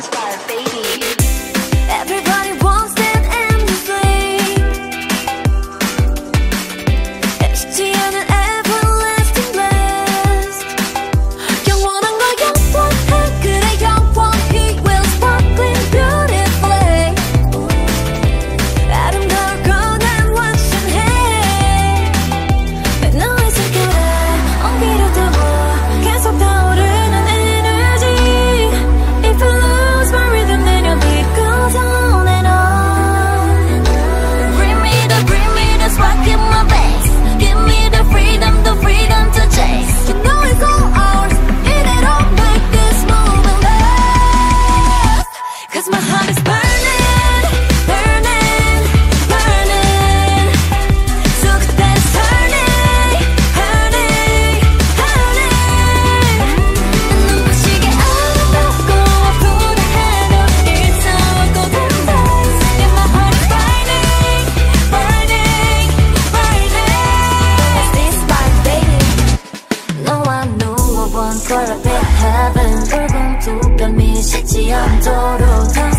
caused by a fake. 답은 붉은 두별 미시지 않도록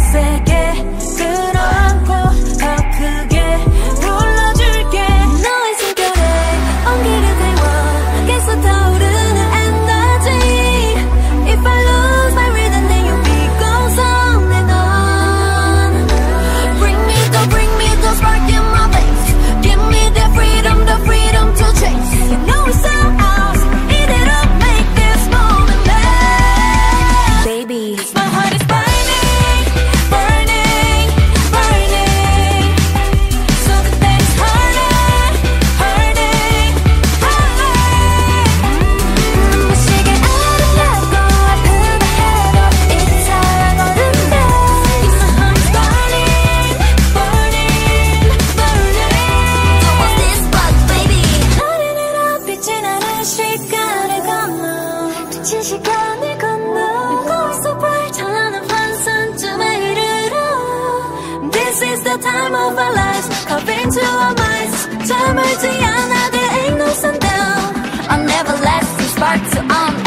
of our lives Carving to our minds 잠을 지 않아 There ain't no sundown I'll never let spark to on